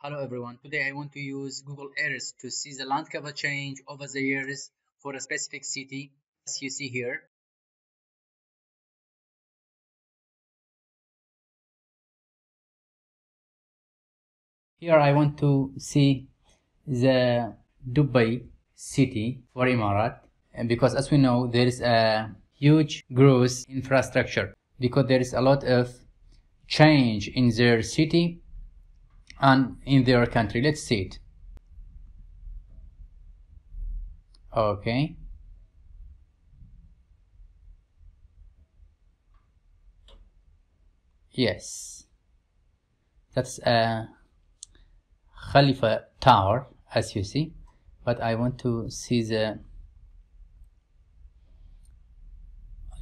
Hello everyone, today I want to use Google Earth to see the land cover change over the years for a specific city as you see here. Here I want to see the Dubai city for Emirat and because as we know there is a huge growth infrastructure because there is a lot of change in their city and in their country. Let's see it. Okay. Yes. That's a Khalifa tower as you see. But I want to see the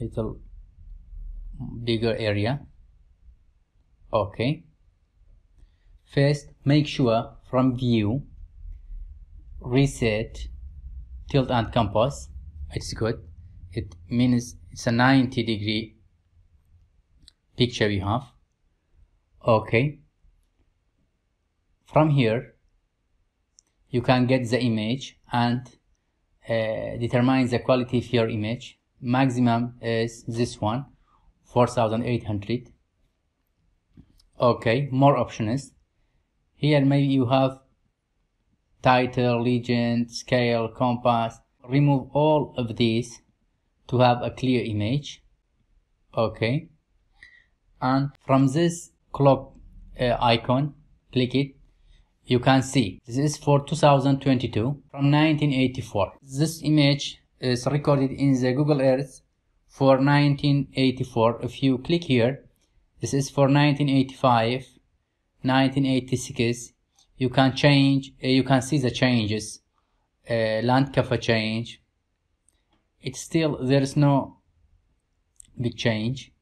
little bigger area. Okay First, make sure from view, reset, tilt and compass. It's good. It means it's a 90 degree picture we have. Okay. From here, you can get the image and uh, determine the quality of your image. Maximum is this one, 4800. Okay, more options here maybe you have title, legend, scale, compass. Remove all of these to have a clear image. Okay. And from this clock uh, icon, click it. You can see this is for 2022 from 1984. This image is recorded in the Google Earth for 1984. If you click here, this is for 1985 1986 you can change uh, you can see the changes uh, land cover change. It's still there is no big change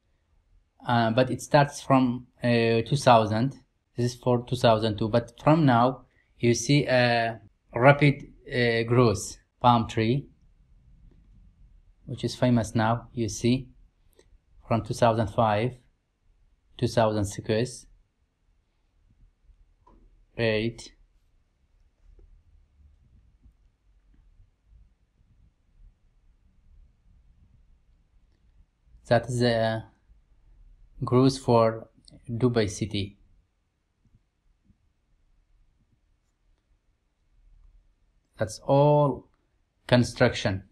uh, but it starts from uh, 2000 this is for 2002 but from now you see a rapid uh, growth. Palm tree which is famous now you see from 2005 2006 eight. That is the growth for Dubai city. That's all construction.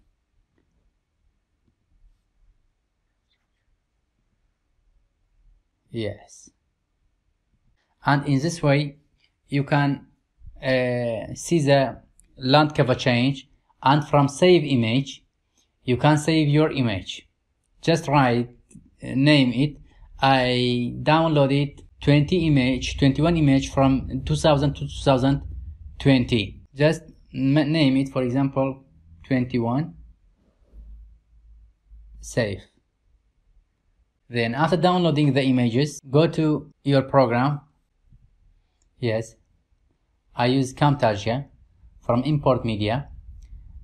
Yes. And in this way you can uh, see the land cover change and from save image you can save your image. Just write uh, name it. I downloaded 20 image 21 image from 2000 to 2020 just name it for example 21 save. Then after downloading the images go to your program Yes, I use Camtasia from import media.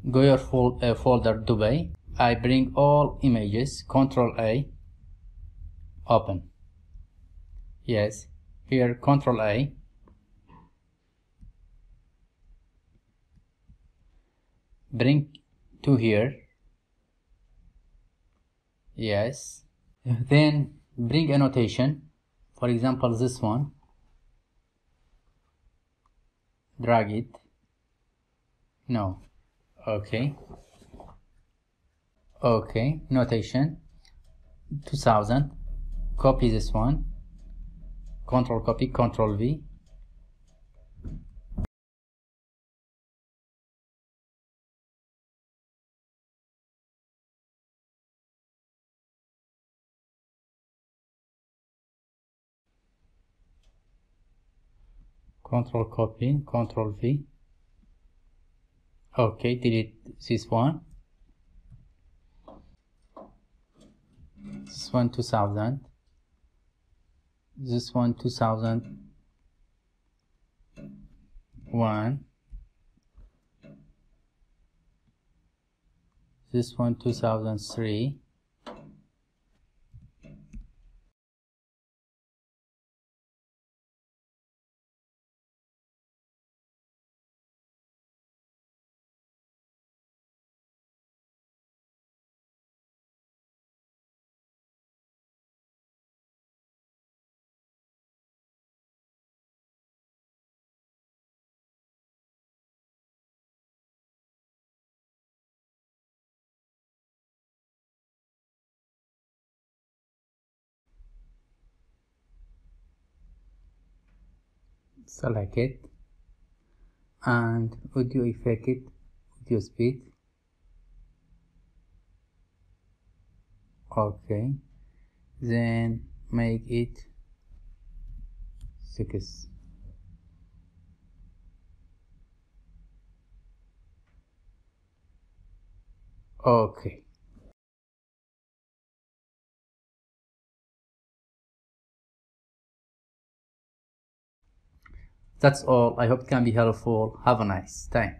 Go your fol uh, folder Dubai. I bring all images. Control A. Open. Yes, here Control A. Bring to here. Yes. Then bring annotation. For example, this one drag it. No. Okay. Okay. Notation. 2000 copy this one. Control copy. Control V control copy control V. Okay delete this one. This one 2000 this one 2001 this one 2003 select it and audio effect it audio speed. Okay. Then make it 6 okay that's all. I hope it can be helpful. Have a nice time